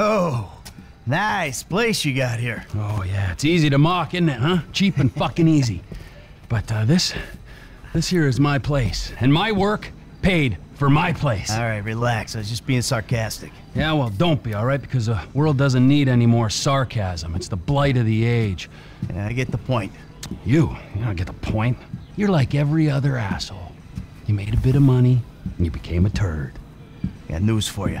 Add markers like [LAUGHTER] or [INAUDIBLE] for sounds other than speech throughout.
Oh, nice place you got here. Oh, yeah, it's easy to mock, isn't it, huh? Cheap and [LAUGHS] fucking easy. But uh, this, this here is my place, and my work paid for my place. All right, relax. I was just being sarcastic. Yeah, well, don't be, all right? Because the world doesn't need any more sarcasm. It's the blight of the age. Yeah, I get the point. You, you don't get the point. You're like every other asshole. You made a bit of money, and you became a turd. Got news for you.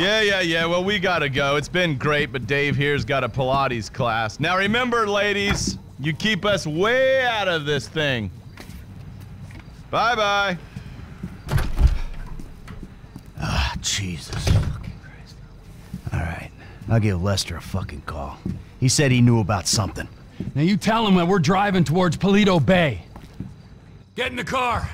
Yeah, yeah, yeah. Well, we gotta go. It's been great, but Dave here's got a Pilates class. Now remember, ladies, you keep us way out of this thing. Bye bye. Ah, Jesus fucking Christ. All right, I'll give Lester a fucking call. He said he knew about something. Now you tell him that we're driving towards Paleto Bay. Get in the car.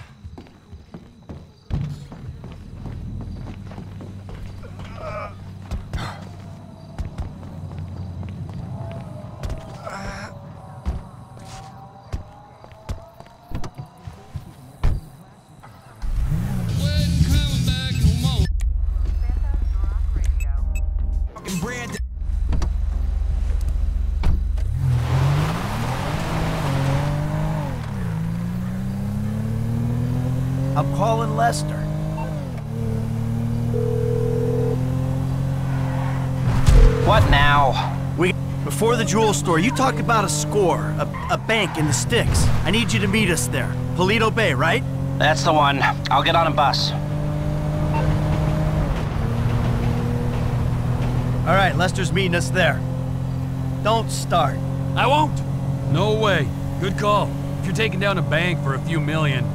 I'm calling Lester. What now? We before the jewel store, you talked about a score, a, a bank in the sticks. I need you to meet us there. Paleto Bay, right? That's the one. I'll get on a bus. All right, Lester's meeting us there. Don't start. I won't. No way. Good call. If you're taking down a bank for a few million,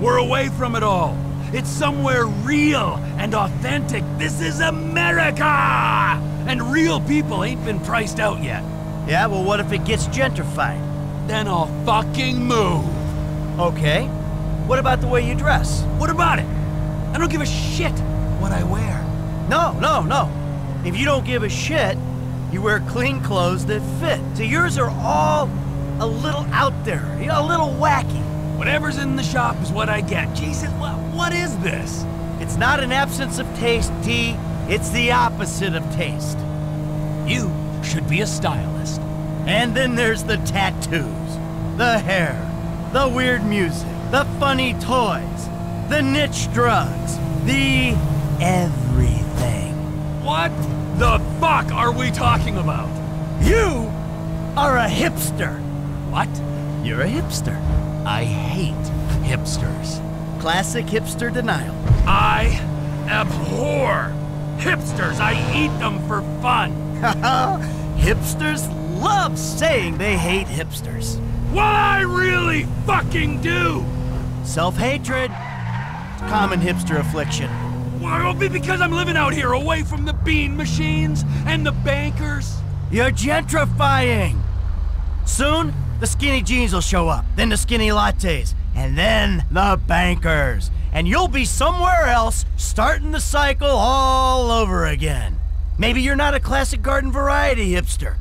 We're away from it all. It's somewhere real and authentic. This is America! And real people ain't been priced out yet. Yeah, well, what if it gets gentrified? Then I'll fucking move. Okay. What about the way you dress? What about it? I don't give a shit what I wear. No, no, no. If you don't give a shit, you wear clean clothes that fit. So yours are all a little out there, a little wacky. Whatever's in the shop is what I get. Jesus, what, what is this? It's not an absence of taste, T. It's the opposite of taste. You should be a stylist. And then there's the tattoos, the hair, the weird music, the funny toys, the niche drugs, the everything. What the fuck are we talking about? You are a hipster. What? You're a hipster. I hate hipsters. Classic hipster denial. I abhor hipsters. I eat them for fun. [LAUGHS] Hipsters love saying they hate hipsters. What I really fucking do. Self-hatred. Common hipster affliction. Why, it'll be because I'm living out here away from the bean machines and the bankers. You're gentrifying. Soon, the skinny jeans will show up, then the skinny lattes, and then the bankers. And you'll be somewhere else, starting the cycle all over again. Maybe you're not a classic garden variety hipster,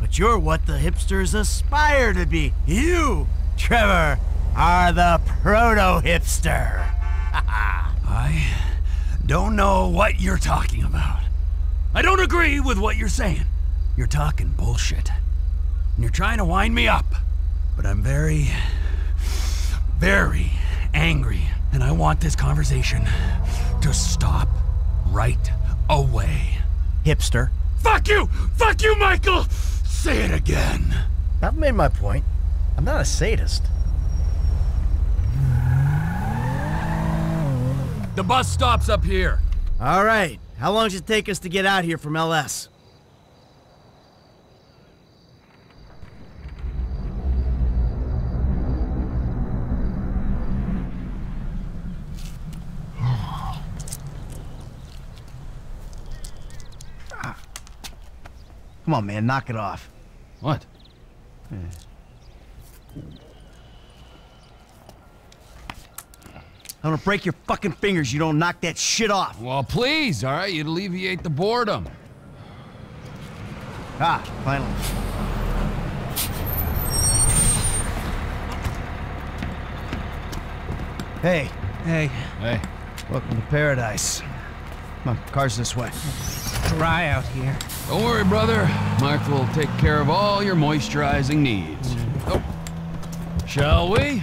but you're what the hipsters aspire to be. You, Trevor, are the proto-hipster. [LAUGHS] I don't know what you're talking about. I don't agree with what you're saying. You're talking bullshit. And you're trying to wind me up. But I'm very, very angry. And I want this conversation to stop right away. Hipster. Fuck you! Fuck you, Michael! Say it again. I've made my point. I'm not a sadist. The bus stops up here. All right. How long does it take us to get out here from LS? Come on, man, knock it off. What? I'm gonna break your fucking fingers. You don't knock that shit off. Well, please, all right? You'd alleviate the boredom. Ah, finally. Hey, Hey, Hey. welcome to paradise. Come on, car's this way. Dry out here. Don't worry, brother. Mike will take care of all your moisturizing needs. Hmm. Oh. Shall we?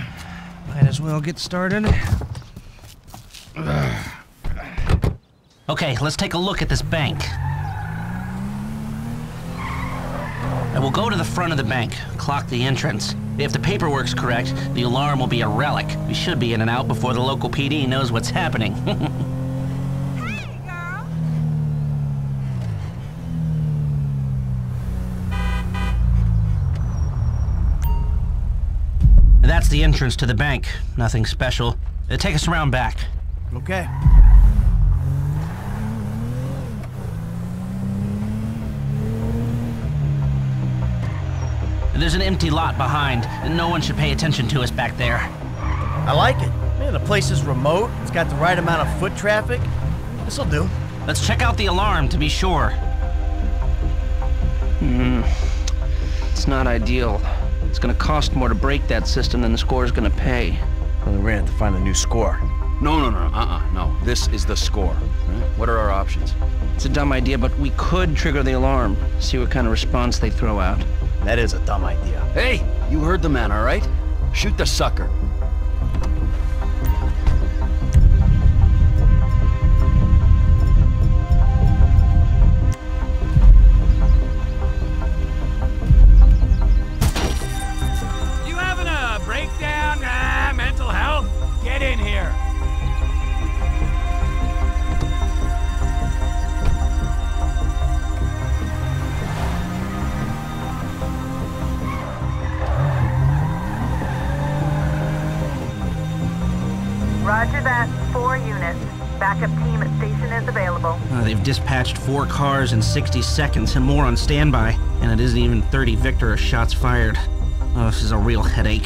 Might as well get started. Okay, let's take a look at this bank. And we'll go to the front of the bank, clock the entrance. If the paperwork's correct, the alarm will be a relic. We should be in and out before the local PD knows what's happening. [LAUGHS] That's the entrance to the bank. Nothing special. Uh, Take us around back. Okay. There's an empty lot behind. No one should pay attention to us back there. I like it. Man, the place is remote. It's got the right amount of foot traffic. This'll do. Let's check out the alarm to be sure. Hmm. It's not ideal. It's gonna cost more to break that system than the score's gonna pay. Well, we're gonna have to find a new score. No, no, no, uh-uh, no. This is the score. right? What are our options? It's a dumb idea, but we could trigger the alarm, see what kind of response they throw out. That is a dumb idea. Hey, you heard the man, all right? Shoot the sucker. dispatched four cars in 60 seconds and more on standby, and it isn't even 30 Victor shots fired. Oh, this is a real headache.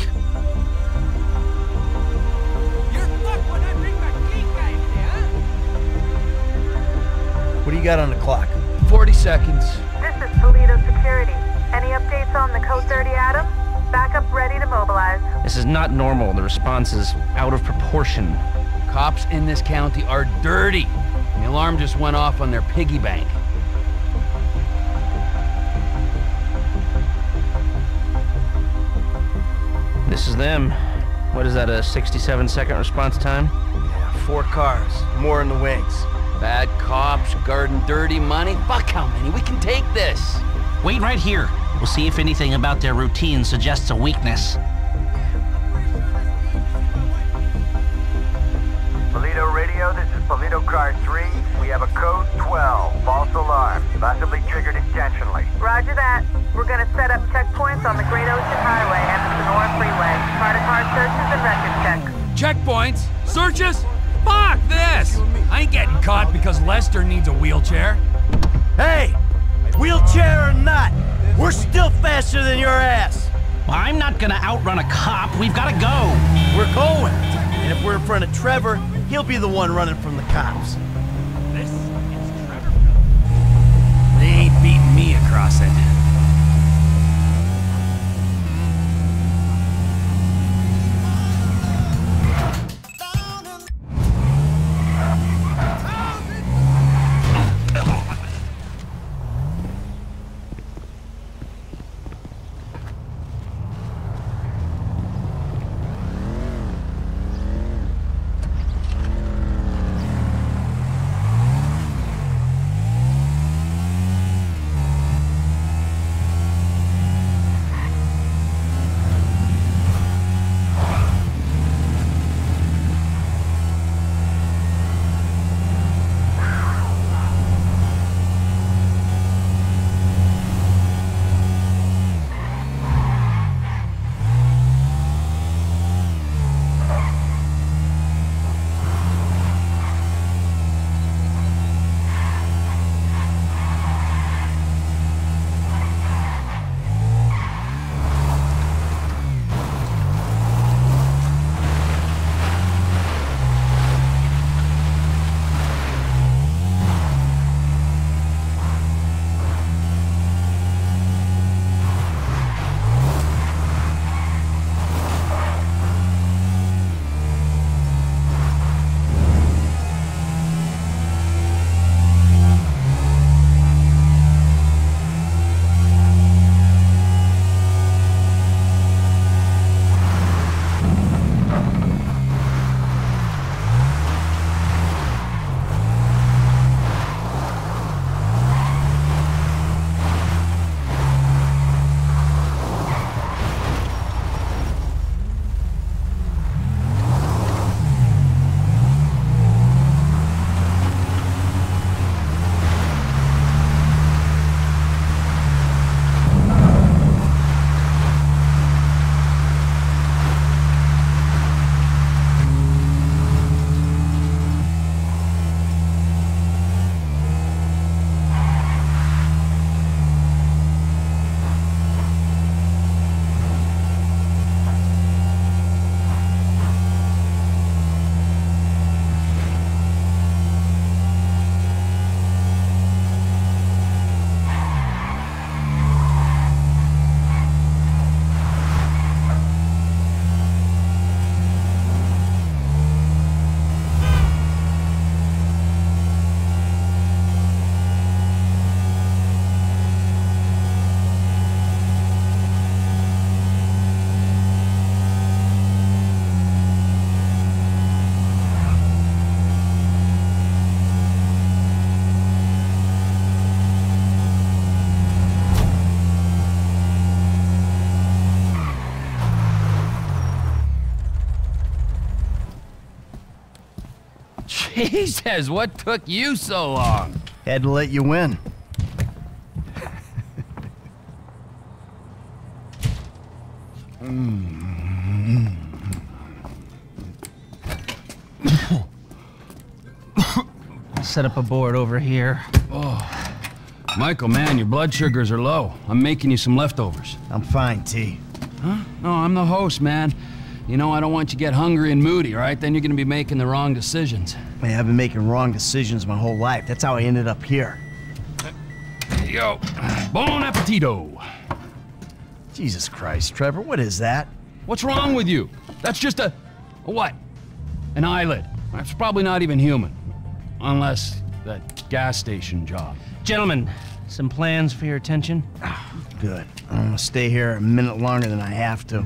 What do you got on the clock? 40 seconds. This is Paleto Security. Any updates on the Code 30 Adam? Backup ready to mobilize. This is not normal. The response is out of proportion. Cops in this county are dirty. The alarm just went off on their piggy bank. This is them. What is that, a 67 second response time? Yeah, four cars. More in the wings. Bad cops, guarding dirty money. Fuck how many? We can take this. Wait right here. We'll see if anything about their routine suggests a weakness. Paleto Radio, this is Paleto Car 3. We have a code 12, false alarm, possibly triggered intentionally. Roger that. We're gonna set up checkpoints on the Great Ocean Highway and the Senora Freeway. Car-to-car searches and record checks. Checkpoints? Searches? Fuck this! I ain't getting caught because Lester needs a wheelchair. Hey! Wheelchair or not, we're still faster than your ass. I'm not gonna outrun a cop. We've gotta go. We're going. And if we're in front of Trevor, he'll be the one running from the cops. This is Trevor. They ain't beating me across it. [LAUGHS] Jesus, what took you so long? Had to let you win. [COUGHS] Set up a board over here. Oh. Michael, man, your blood sugars are low. I'm making you some leftovers. I'm fine, T. Huh? No, I'm the host, man. You know, I don't want you to get hungry and moody, right? Then you're gonna be making the wrong decisions. Man, I've been making wrong decisions my whole life. That's how I ended up here. Yo, bon appetito. Jesus Christ, Trevor, what is that? What's wrong with you? That's just a, a what? An eyelid. That's probably not even human. Unless that gas station job. Gentlemen, some plans for your attention? Ah, good. I'm gonna stay here a minute longer than I have to.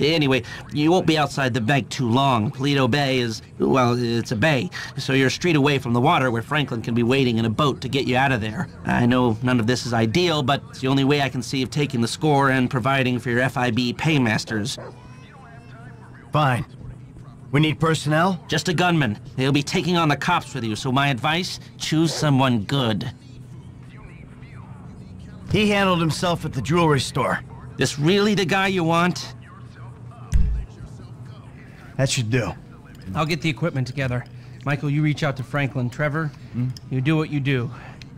Anyway, you won't be outside the bank too long. Paleto Bay is, well, it's a bay, so you're a street away from the water where Franklin can be waiting in a boat to get you out of there. I know none of this is ideal, but it's the only way I can see of taking the score and providing for your FIB paymasters. Fine. We need personnel? Just a gunman. They'll be taking on the cops with you, so my advice, choose someone good. He handled himself at the jewelry store. This really the guy you want? That should do. I'll get the equipment together. Michael, you reach out to Franklin. Trevor, you do what you do.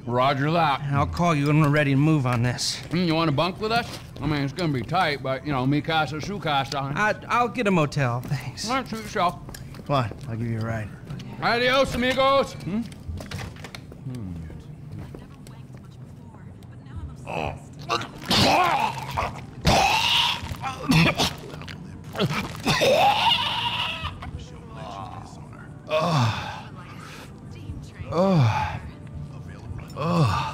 Roger that. I'll call you when we're ready to move on this. Mm, You want to bunk with us? I mean, it's gonna be tight, but you know, mi casa, su casa. I, I'll get a motel, thanks. All right, suit yourself. Come on, I'll give you a ride. Adios, amigos. Hmm? Oh. Oh. Oh.